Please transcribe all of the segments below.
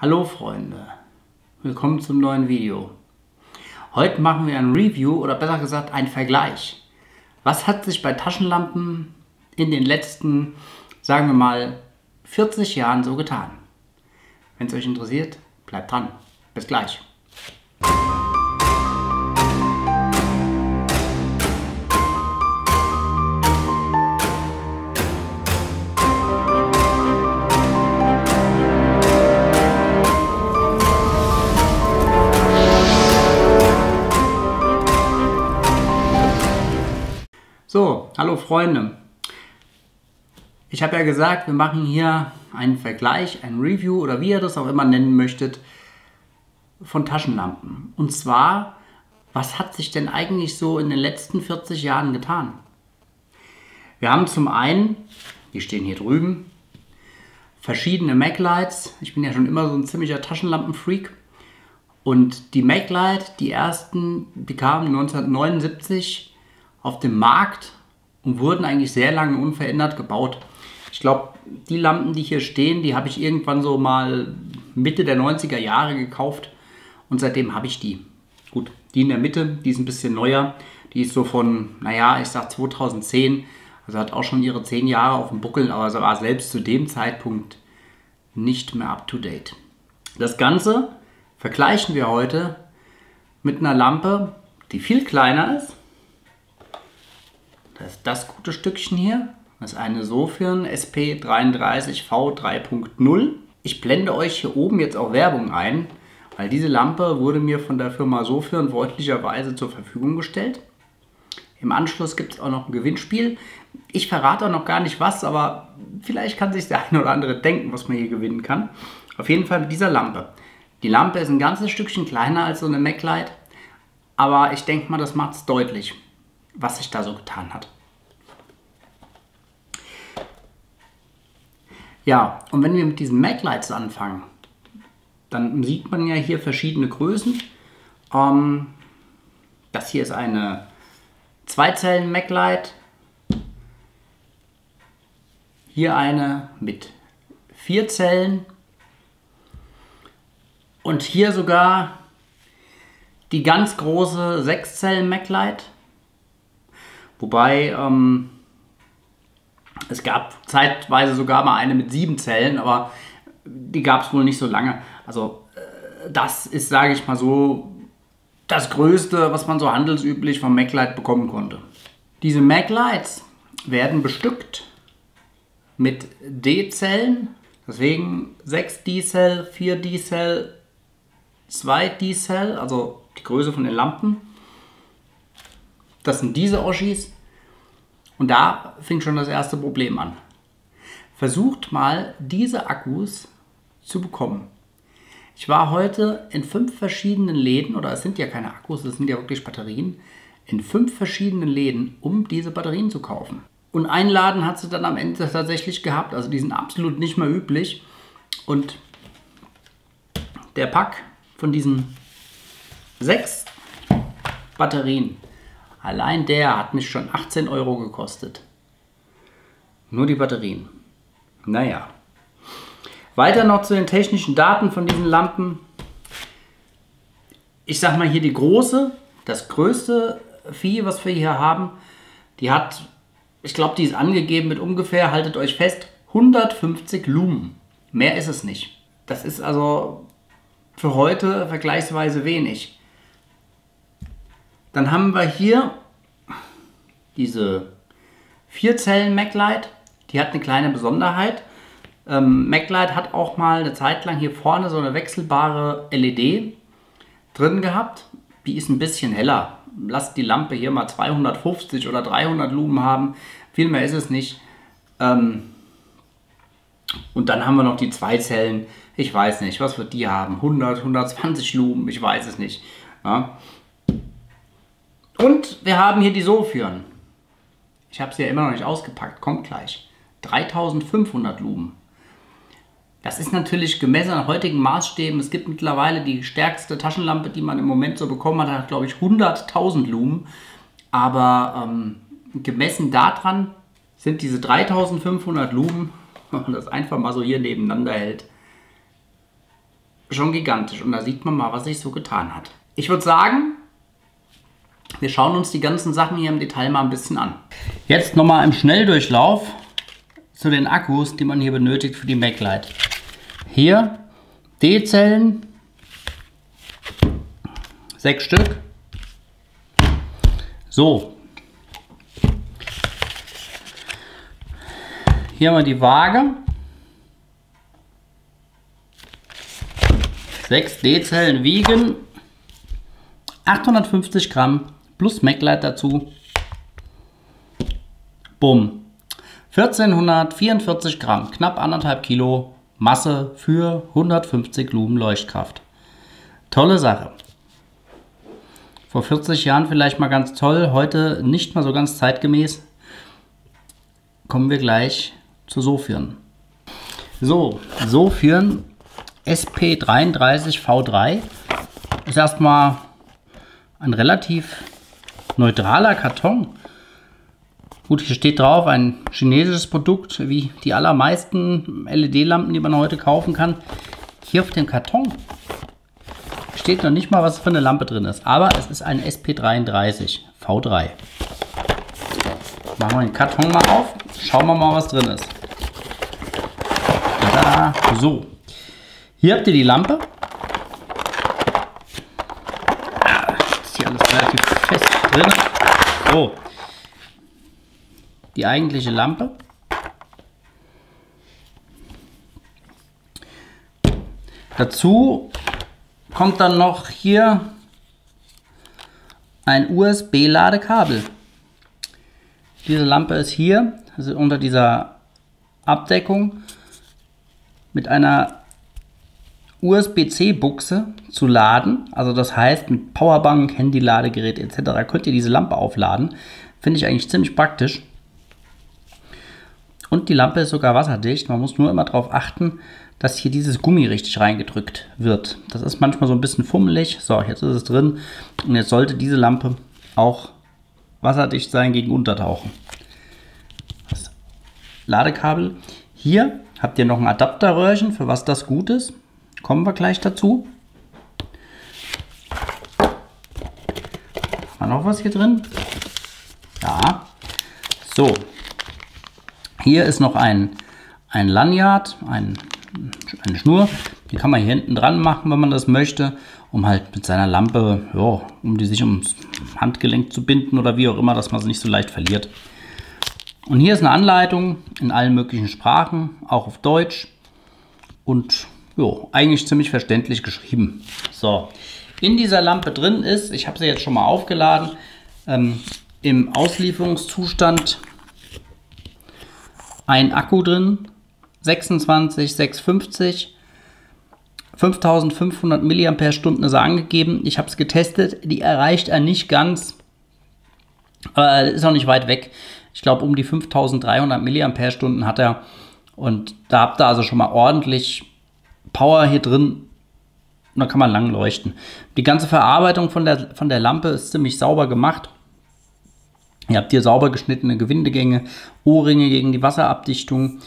Hallo Freunde, willkommen zum neuen Video. Heute machen wir ein Review oder besser gesagt ein Vergleich. Was hat sich bei Taschenlampen in den letzten, sagen wir mal, 40 Jahren so getan? Wenn es euch interessiert, bleibt dran. Bis gleich. So, hallo Freunde. Ich habe ja gesagt, wir machen hier einen Vergleich, ein Review oder wie ihr das auch immer nennen möchtet, von Taschenlampen. Und zwar, was hat sich denn eigentlich so in den letzten 40 Jahren getan? Wir haben zum einen, die stehen hier drüben, verschiedene Maglights. Ich bin ja schon immer so ein ziemlicher Taschenlampenfreak. Und die Maglite, die ersten, die kamen 1979 auf dem Markt und wurden eigentlich sehr lange unverändert gebaut. Ich glaube, die Lampen, die hier stehen, die habe ich irgendwann so mal Mitte der 90er Jahre gekauft und seitdem habe ich die. Gut, die in der Mitte, die ist ein bisschen neuer. Die ist so von, naja, ich sag 2010, also hat auch schon ihre 10 Jahre auf dem Buckel, aber war selbst zu dem Zeitpunkt nicht mehr up to date. Das Ganze vergleichen wir heute mit einer Lampe, die viel kleiner ist das ist das gute Stückchen hier. Das ist eine Sofirn SP33V 3.0. Ich blende euch hier oben jetzt auch Werbung ein, weil diese Lampe wurde mir von der Firma Sofirn freundlicherweise zur Verfügung gestellt. Im Anschluss gibt es auch noch ein Gewinnspiel. Ich verrate auch noch gar nicht was, aber vielleicht kann sich der eine oder andere denken, was man hier gewinnen kann. Auf jeden Fall mit dieser Lampe. Die Lampe ist ein ganzes Stückchen kleiner als so eine MacLight, aber ich denke mal, das macht es deutlich was sich da so getan hat. Ja, und wenn wir mit diesen MacLights anfangen, dann sieht man ja hier verschiedene Größen. Ähm, das hier ist eine Zweizellen MacLight. Hier eine mit vier Zellen. Und hier sogar die ganz große Sechszellen MacLight. Wobei ähm, es gab zeitweise sogar mal eine mit sieben Zellen, aber die gab es wohl nicht so lange. Also äh, das ist, sage ich mal so, das Größte, was man so handelsüblich vom MacLight bekommen konnte. Diese MacLights werden bestückt mit D-Zellen, deswegen 6 D-Cell, 4 D-Cell, 2 D-Cell, also die Größe von den Lampen. Das sind diese Oschis. Und da fing schon das erste Problem an. Versucht mal, diese Akkus zu bekommen. Ich war heute in fünf verschiedenen Läden, oder es sind ja keine Akkus, es sind ja wirklich Batterien, in fünf verschiedenen Läden, um diese Batterien zu kaufen. Und einen Laden hat sie dann am Ende tatsächlich gehabt, also die sind absolut nicht mehr üblich. Und der Pack von diesen sechs Batterien Allein der hat mich schon 18 Euro gekostet. Nur die Batterien. Naja. Weiter noch zu den technischen Daten von diesen Lampen. Ich sag mal hier die große, das größte Vieh, was wir hier haben, die hat, ich glaube, die ist angegeben mit ungefähr, haltet euch fest, 150 Lumen. Mehr ist es nicht. Das ist also für heute vergleichsweise wenig. Dann haben wir hier diese Vierzellen MacLight. Die hat eine kleine Besonderheit. Ähm, MacLight hat auch mal eine Zeit lang hier vorne so eine wechselbare LED drin gehabt. Die ist ein bisschen heller. Lasst die Lampe hier mal 250 oder 300 Lumen haben. Viel mehr ist es nicht. Ähm, und dann haben wir noch die zwei Zellen. Ich weiß nicht, was wird die haben? 100, 120 Lumen, ich weiß es nicht. Ja. Und wir haben hier die Sophion. Ich habe sie ja immer noch nicht ausgepackt, kommt gleich. 3500 Lumen. Das ist natürlich gemessen an heutigen Maßstäben. Es gibt mittlerweile die stärkste Taschenlampe, die man im Moment so bekommen hat, hat glaube ich 100.000 Lumen. Aber ähm, gemessen daran sind diese 3500 Lumen, wenn man das einfach mal so hier nebeneinander hält, schon gigantisch. Und da sieht man mal, was sich so getan hat. Ich würde sagen, wir schauen uns die ganzen Sachen hier im Detail mal ein bisschen an. Jetzt nochmal im Schnelldurchlauf zu den Akkus, die man hier benötigt für die Maglite. Hier D-Zellen, sechs Stück. So. Hier haben wir die Waage. 6 D-Zellen wiegen 850 Gramm plus MacLight dazu. Bumm. 1444 Gramm, knapp anderthalb Kilo Masse für 150 Lumen Leuchtkraft. Tolle Sache. Vor 40 Jahren vielleicht mal ganz toll, heute nicht mal so ganz zeitgemäß. Kommen wir gleich zu Sofirn. So, Sofirn SP33V3 ist erstmal ein relativ neutraler Karton. Gut, hier steht drauf ein chinesisches Produkt, wie die allermeisten LED-Lampen, die man heute kaufen kann. Hier auf dem Karton steht noch nicht mal, was für eine Lampe drin ist. Aber es ist ein SP33 V3. Machen wir den Karton mal auf. Schauen wir mal, was drin ist. Tada. So. Hier habt ihr die Lampe. Ah, ist hier alles relativ drin. So. Die eigentliche Lampe. Dazu kommt dann noch hier ein USB-Ladekabel. Diese Lampe ist hier, also unter dieser Abdeckung mit einer USB-C-Buchse zu laden. Also das heißt mit Powerbank, Handy-Ladegerät etc. könnt ihr diese Lampe aufladen. Finde ich eigentlich ziemlich praktisch. Und die Lampe ist sogar wasserdicht. Man muss nur immer darauf achten, dass hier dieses Gummi richtig reingedrückt wird. Das ist manchmal so ein bisschen fummelig. So, jetzt ist es drin. Und jetzt sollte diese Lampe auch wasserdicht sein gegen Untertauchen. Das Ladekabel. Hier habt ihr noch ein Adapterröhrchen, für was das gut ist. Kommen wir gleich dazu. War noch was hier drin? Ja. So. Hier ist noch ein, ein Lanyard, ein, eine Schnur. Die kann man hier hinten dran machen, wenn man das möchte, um halt mit seiner Lampe, ja, um die sich ums Handgelenk zu binden oder wie auch immer, dass man sie nicht so leicht verliert. Und hier ist eine Anleitung in allen möglichen Sprachen, auch auf Deutsch. Und jo, eigentlich ziemlich verständlich geschrieben. So, in dieser Lampe drin ist, ich habe sie jetzt schon mal aufgeladen, ähm, im Auslieferungszustand ein Akku drin, 26 650 5500 mAh ist er angegeben. Ich habe es getestet, die erreicht er nicht ganz, äh, ist auch nicht weit weg. Ich glaube, um die 5300 mAh hat er. Und da habt ihr also schon mal ordentlich Power hier drin. Und da kann man lang leuchten. Die ganze Verarbeitung von der, von der Lampe ist ziemlich sauber gemacht. Ihr habt hier sauber geschnittene Gewindegänge, O-Ringe gegen die Wasserabdichtung.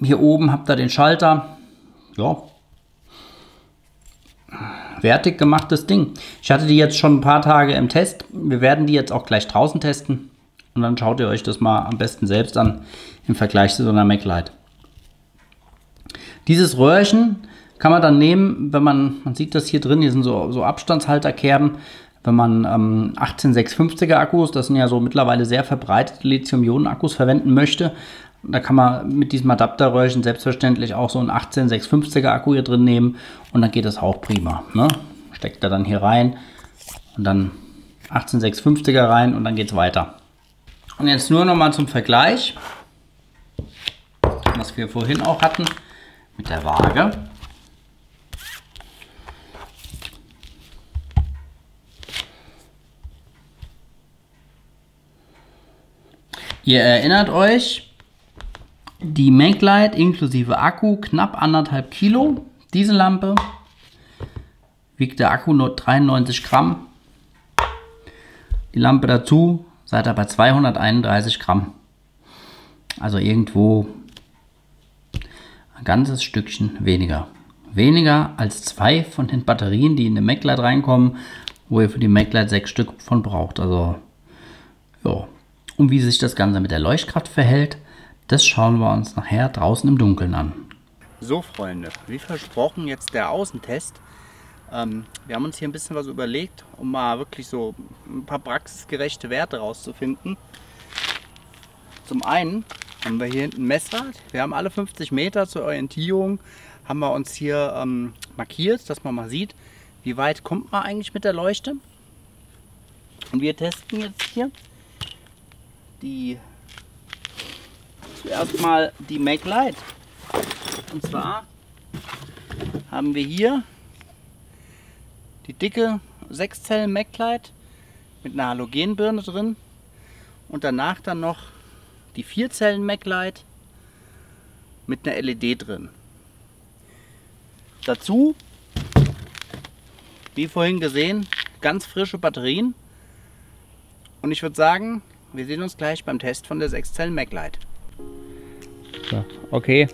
Hier oben habt ihr den Schalter. Ja. Wertig gemachtes Ding. Ich hatte die jetzt schon ein paar Tage im Test. Wir werden die jetzt auch gleich draußen testen. Und dann schaut ihr euch das mal am besten selbst an im Vergleich zu so einer MacLight. Dieses Röhrchen kann man dann nehmen, wenn man, man sieht das hier drin, hier sind so, so Abstandshalterkerben, wenn man ähm, 18650er Akkus, das sind ja so mittlerweile sehr verbreitete Lithium-Ionen-Akkus verwenden möchte, da kann man mit diesem Adapterröhrchen selbstverständlich auch so einen 18650er Akku hier drin nehmen und dann geht das auch prima. Ne? Steckt er dann hier rein und dann 18650er rein und dann geht es weiter. Und jetzt nur noch mal zum Vergleich, was wir vorhin auch hatten mit der Waage. Ihr erinnert euch, die Maglite inklusive Akku knapp anderthalb Kilo. Diese Lampe wiegt der Akku nur 93 Gramm. Die Lampe dazu seid ihr bei 231 Gramm. Also irgendwo ein ganzes Stückchen weniger. weniger als zwei von den Batterien, die in den MacLight reinkommen, wo ihr für die MacLight sechs Stück von braucht. Also, ja. Und wie sich das Ganze mit der Leuchtkraft verhält, das schauen wir uns nachher draußen im Dunkeln an. So Freunde, wie versprochen jetzt der Außentest. Ähm, wir haben uns hier ein bisschen was überlegt, um mal wirklich so ein paar praxisgerechte Werte rauszufinden. Zum einen haben wir hier hinten ein Messrad. Wir haben alle 50 Meter zur Orientierung haben wir uns hier ähm, markiert, dass man mal sieht, wie weit kommt man eigentlich mit der Leuchte. Und wir testen jetzt hier die zuerst mal die MacLight. Und zwar haben wir hier die dicke 6 Zellen MacLight mit einer Halogenbirne drin und danach dann noch die 4 Zellen MacLight mit einer LED drin. Dazu, wie vorhin gesehen, ganz frische Batterien. Und ich würde sagen, wir sehen uns gleich beim Test von der 6 Zellen MacLight. Okay,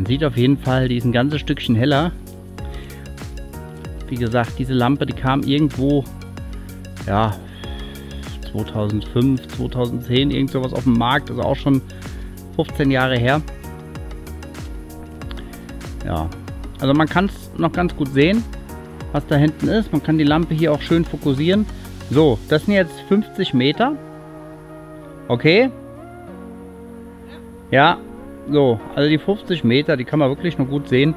Man sieht auf jeden Fall, die ist ein ganzes Stückchen heller. Wie gesagt, diese Lampe, die kam irgendwo, ja, 2005, 2010, irgend sowas auf dem Markt, also auch schon 15 Jahre her. Ja, also man kann es noch ganz gut sehen, was da hinten ist. Man kann die Lampe hier auch schön fokussieren. So, das sind jetzt 50 Meter. Okay. Ja, so, also die 50 Meter, die kann man wirklich noch gut sehen.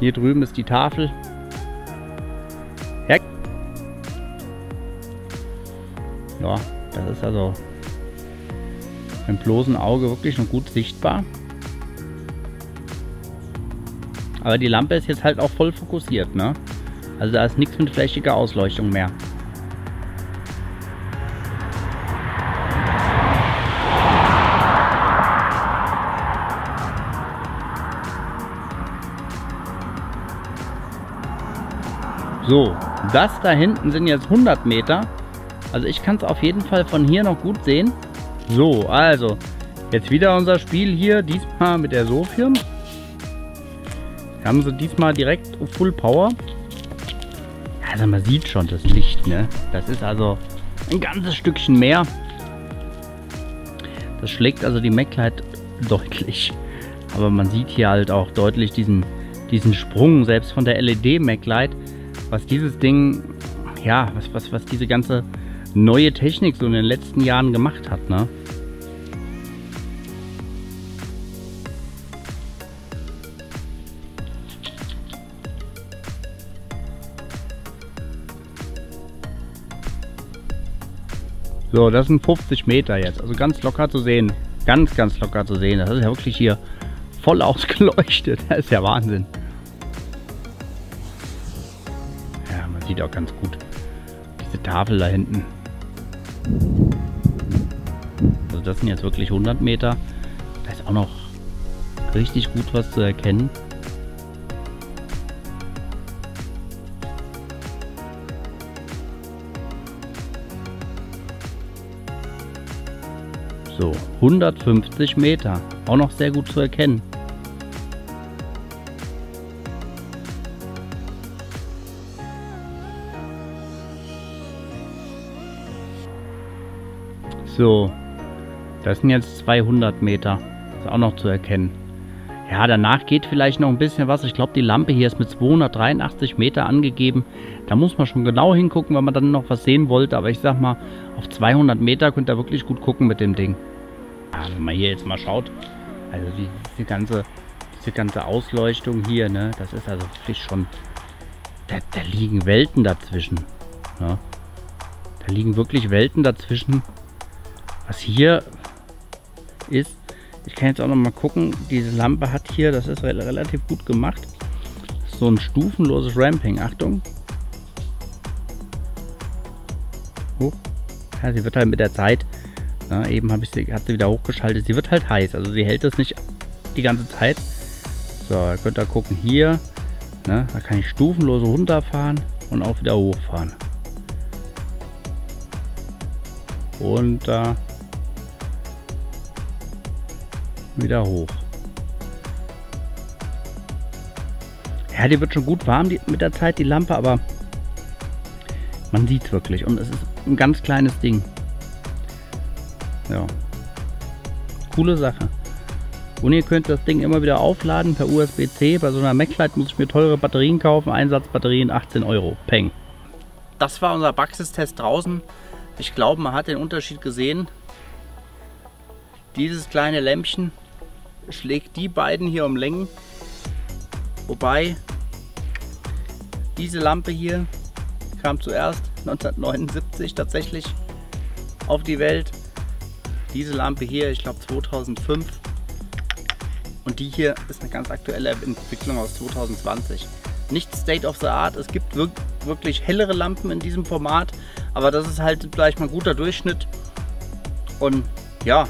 Hier drüben ist die Tafel. Ja, ja das ist also im bloßen Auge wirklich noch gut sichtbar. Aber die Lampe ist jetzt halt auch voll fokussiert, ne? Also da ist nichts mit flächiger Ausleuchtung mehr. So, das da hinten sind jetzt 100 Meter. Also ich kann es auf jeden Fall von hier noch gut sehen. So, also, jetzt wieder unser Spiel hier, diesmal mit der Sofium. Haben sie diesmal direkt Full Power. Also man sieht schon das Licht, ne? Das ist also ein ganzes Stückchen mehr. Das schlägt also die MacLight deutlich. Aber man sieht hier halt auch deutlich diesen, diesen Sprung, selbst von der LED MacLight was dieses Ding, ja, was, was, was diese ganze neue Technik so in den letzten Jahren gemacht hat, ne? So, das sind 50 Meter jetzt. Also ganz locker zu sehen. Ganz, ganz locker zu sehen. Das ist ja wirklich hier voll ausgeleuchtet. Das ist ja Wahnsinn. Sieht auch ganz gut. Diese Tafel da hinten. Also das sind jetzt wirklich 100 Meter. Da ist auch noch richtig gut was zu erkennen. So, 150 Meter. Auch noch sehr gut zu erkennen. So, das sind jetzt 200 Meter. Ist auch noch zu erkennen. Ja, danach geht vielleicht noch ein bisschen was. Ich glaube, die Lampe hier ist mit 283 Meter angegeben. Da muss man schon genau hingucken, wenn man dann noch was sehen wollte. Aber ich sag mal, auf 200 Meter könnt ihr wirklich gut gucken mit dem Ding. Ja, wenn man hier jetzt mal schaut, also die, diese, ganze, diese ganze Ausleuchtung hier, ne, das ist also wirklich schon, da, da liegen Welten dazwischen. Ne? Da liegen wirklich Welten dazwischen. Was hier ist, ich kann jetzt auch noch mal gucken, diese Lampe hat hier, das ist relativ gut gemacht, so ein stufenloses Ramping. Achtung. Hoch. Ja, sie wird halt mit der Zeit, na, eben habe ich sie, hat sie wieder hochgeschaltet, sie wird halt heiß. Also sie hält das nicht die ganze Zeit. So, ihr könnt da gucken, hier, ne, da kann ich stufenlos runterfahren und auch wieder hochfahren. Und wieder hoch. Ja, die wird schon gut warm die, mit der Zeit, die Lampe, aber man sieht wirklich und es ist ein ganz kleines Ding. Ja. Coole Sache. Und ihr könnt das Ding immer wieder aufladen per USB-C. Bei so einer MacLight muss ich mir teure Batterien kaufen. Einsatzbatterien 18 Euro. Peng. Das war unser Praxistest draußen. Ich glaube, man hat den Unterschied gesehen. Dieses kleine Lämpchen schlägt die beiden hier um Längen. Wobei diese Lampe hier kam zuerst 1979 tatsächlich auf die Welt. Diese Lampe hier, ich glaube 2005. Und die hier ist eine ganz aktuelle Entwicklung aus 2020. Nicht State of the Art, es gibt wirklich hellere Lampen in diesem Format, aber das ist halt vielleicht mal ein guter Durchschnitt. Und ja,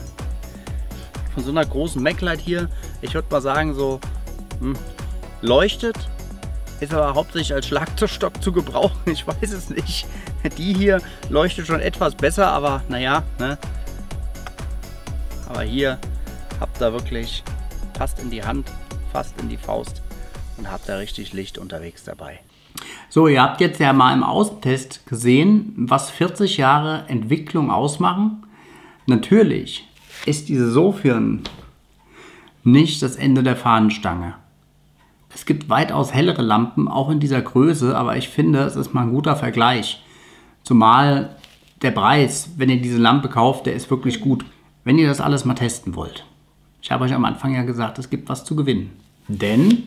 von so einer großen Mac-Light hier, ich würde mal sagen, so hm, leuchtet, ist aber hauptsächlich als Schlagzeugstock zu gebrauchen. Ich weiß es nicht. Die hier leuchtet schon etwas besser, aber naja, ne? Aber hier habt ihr wirklich fast in die Hand, fast in die Faust und habt da richtig Licht unterwegs dabei. So, ihr habt jetzt ja mal im Außentest gesehen, was 40 Jahre Entwicklung ausmachen. Natürlich ist diese Sofirn nicht das Ende der Fahnenstange. Es gibt weitaus hellere Lampen, auch in dieser Größe, aber ich finde, es ist mal ein guter Vergleich. Zumal der Preis, wenn ihr diese Lampe kauft, der ist wirklich gut, wenn ihr das alles mal testen wollt. Ich habe euch am Anfang ja gesagt, es gibt was zu gewinnen. Denn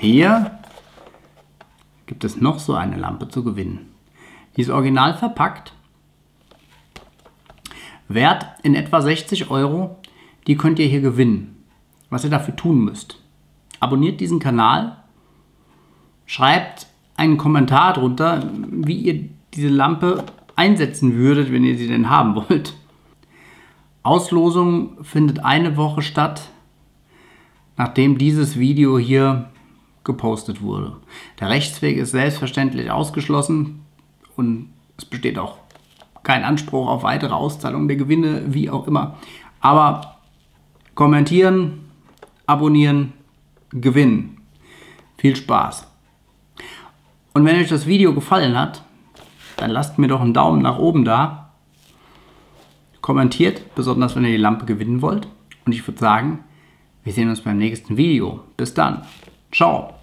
hier gibt es noch so eine Lampe zu gewinnen. Die ist original verpackt, wert in etwa 60 Euro. Die könnt ihr hier gewinnen was ihr dafür tun müsst. Abonniert diesen Kanal, schreibt einen Kommentar drunter, wie ihr diese Lampe einsetzen würdet, wenn ihr sie denn haben wollt. Auslosung findet eine Woche statt, nachdem dieses Video hier gepostet wurde. Der Rechtsweg ist selbstverständlich ausgeschlossen und es besteht auch kein Anspruch auf weitere Auszahlung der Gewinne, wie auch immer. Aber kommentieren, abonnieren, gewinnen. Viel Spaß. Und wenn euch das Video gefallen hat, dann lasst mir doch einen Daumen nach oben da. Kommentiert, besonders wenn ihr die Lampe gewinnen wollt. Und ich würde sagen, wir sehen uns beim nächsten Video. Bis dann. Ciao.